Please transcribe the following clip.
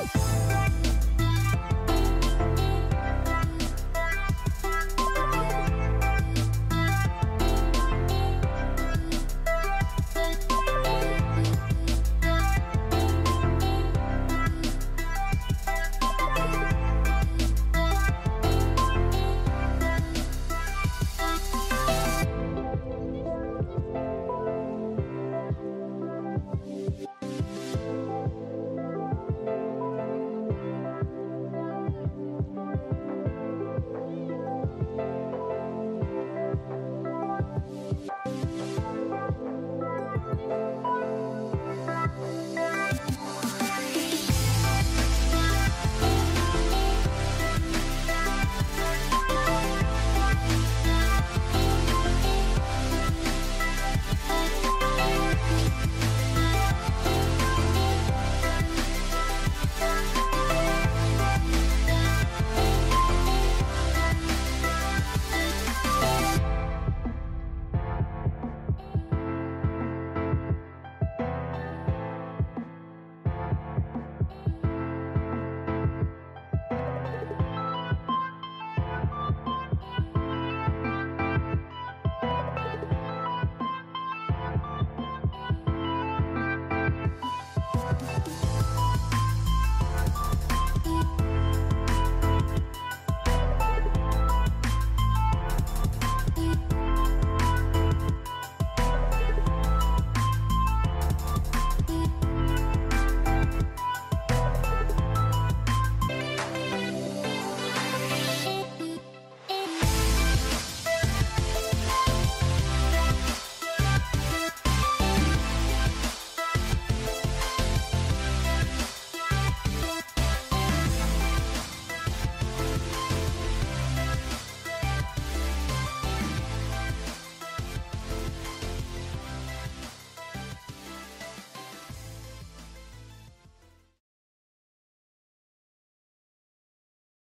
あ!